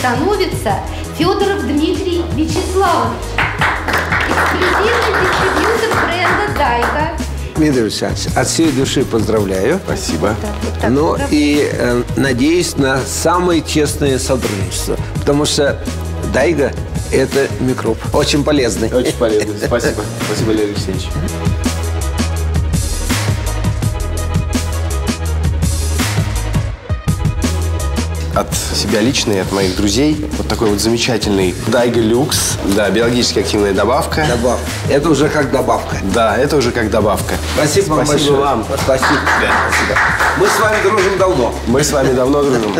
становится Федоров Дмитрий Вячеславович. Эксклюзивный дистрибьютор бренда «Дайка». Дмитрий Александрович, от всей души поздравляю. Спасибо. Так, вот так, Ну и э, надеюсь на самое честное сотрудничество. Потому что Дайга – это микроб. Очень полезный. Очень полезно. Спасибо. Спасибо, Леонид Алексеевич. От себя лично и от моих друзей вот такой вот замечательный Дайга Люкс. Да, биологически активная добавка. Добавка. Это уже как добавка. Да, это уже как добавка. Спасибо вам Спасибо большое. вам. Спасибо. Спасибо. Мы с вами дружим давно. Мы с вами давно дружим.